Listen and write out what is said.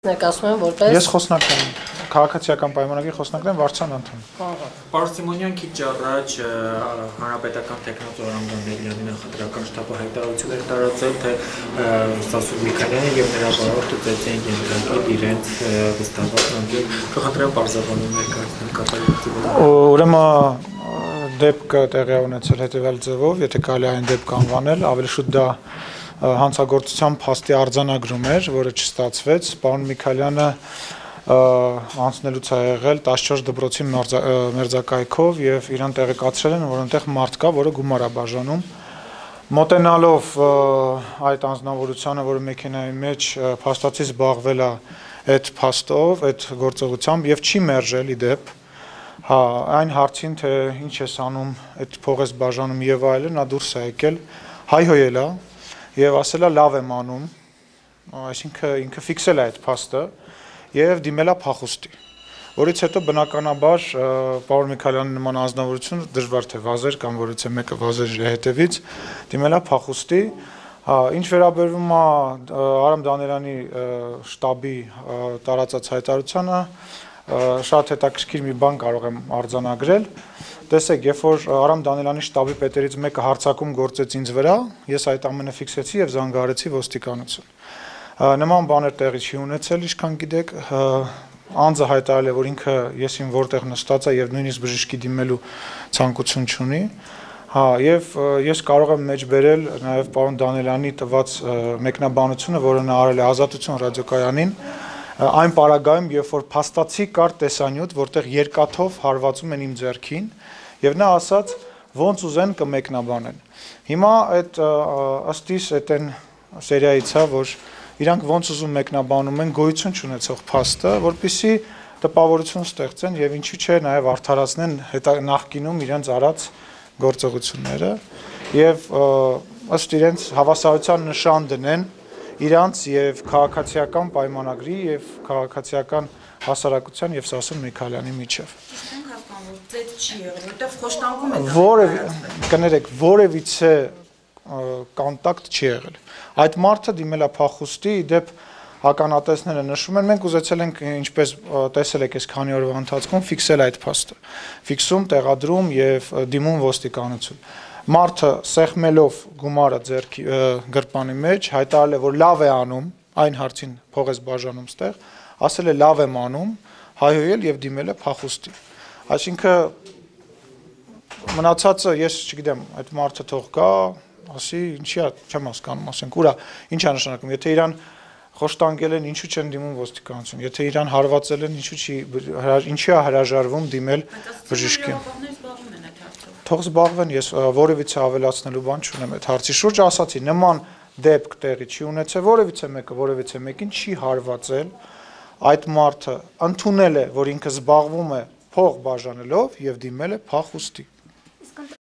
Ներկայացնում եմ որպես Ես խոսնակն եմ, քաղաքացիական պայմանագրի խոսնակն եմ Վարչան անդամ։ Պարոն Սիմոնյան քիչ առաջ հանրապետական տեխնոց Օրամ Դանիելյանի նախընտրական շտաբը հայտարարություն էր տարածել, թե Սասուն Միքայելյանը եւ նրա բարոյը ծեցին ենթարկել իրենց վստահված անդիլ։ Կխնդրեմ բարձրաբանում ներկայացնել կատարելությունը։ Ուրեմն դեպքը տեղի ունեցել հետեւյալ ձևով, եթե կարելի այն դեպք անվանել, ավելի շուտ դա հանցագործության փաստի արձանագրում էր, որը չստացվեց։ Պարոն Միքայելյանը անցնելուց է եղել 14 դպրոցի մերձակայքով եւ իրան տեղեկացրել են, որ այնտեղ մարդ կա, որը գումար է բաժանում։ Մոտենալով այդ անձնավորությանը, որը մեքենայի մեջ փաստացի զբաղվել է այդ փաստով, այդ գործողությամբ եւ չի մերժել ի դեպ Հա, այն հարցին թե ինչ ես անում, այդ փողես բաժանում եւ այլն, նա դուրս է եկել, հայհոյել է եւ ասել է լավ եմ անում, այսինքն ինքը ֆիքսել է այդ փաստը եւ դիմել է փախուստի որից հետո բնականաբար պարոն Միքայելյանի նման անձնավորություն դժվար թե վազեր կամ որից է մեկը վազեր իր հետևից դիմել է փախուստի Հա, ինչ վերաբերվում է Արամ Դանելյանի շտաբի տարածած հայտարարությանը, շատ հետաքրքիր մի բան կարող եմ արձանագրել։ Տեսեք, երբ որ Արամ Դանելյանի շտաբի պետերից մեկը հարցակում գործեց ինձ վրա, ես այդ ամենը ֆիքսեցի եւ զանգահարեցի ոստիկանություն։ Նման բաներ տեղի չի ունեցել, ինչքան գիտեք, անձը հայտարարել է, որ ինքը եսին որտեղ նստած է եւ նույնիսկ բժշկի դիմելու ցանկություն չունի։ Հա, եւ ես կարող եմ մեջբերել նաեւ պարոն Դանելյանի տված մեկնաբանությունը, որը նա արել է Ազատություն ռադիոկայանին, այն պարագայում, երբ որ փաստացի կար տեսանյութ, որտեղ երկաթով հարվածում են իմ ձեռքին, եւ նա ասաց, ոնց ուզեն կմեկնաբանեն։ Հիմա այդ ը, ըստ իս այդ են սերիայից է, որ իրանք ոնց ուզում մեկնաբանում են գոյություն չունեցող փաստը, որpիսի տպավորություն ստեղծեն եւ ինչու՞ չէ նաեւ արդարացնեն հետա նախկինում իրենց արած գործողությունները եւ ըստ իրենց հավասարության նշան դնեն իրանց եւ քաղաքացիական պայմանագրի եւ քաղաքացիական հասարակության եւ Սասուն Միքայելյանի միջև։ Ենք հասկանում, որ ծեծ չի եղել, որտեղ խոշտանգում է։ որը կներեք որևիցե կոնտակտ չի եղել այդ մարդը դիմել է փախուստի իդեպ հականատեսները նշում են մենք ուզեցել ենք ինչպես տեսել եք այս քանի օրվա ընթացքում ֆիքսել այդ փաստը ֆիքսում տեղադրում եւ դիմում ոստիկանություն մարդը սեղմելով գումարը ձերքի գրպանի մեջ հայտարարել է որ լավ է անում այն հարցին փողես բաժանում ստեղ ասել է լավ եմ անում հայհոյել եւ դիմել է փախուստի այսինքն մնացածը ես չգիտեմ, այդ մարդը թող գա, ասի, ինչի՞ է, չեմ հասկանում, ասենք, ուրա, ինչ է նշանակում, եթե իրան խոշտանգել են, ինչու չեն դիմում ոստիկանություն, եթե իրան հարվածել են, ինչու չի, ինչի է հրաժարվում դիմել բժշկին։ զբաղվում են այդ հարցով։ Թող զբաղվեն, ես որևիցե ավելացնելու բան չունեմ այդ հարցի շուրջ, ասացի, նման դեպք տեղի չի ունեցել, որևիցե մեկը, որևիցե մեկին չի հարվածել, այդ մարդը ընդունել է, որ ինքը զբաղվում է փող բաժանելով եւ դիմել է փախուստի։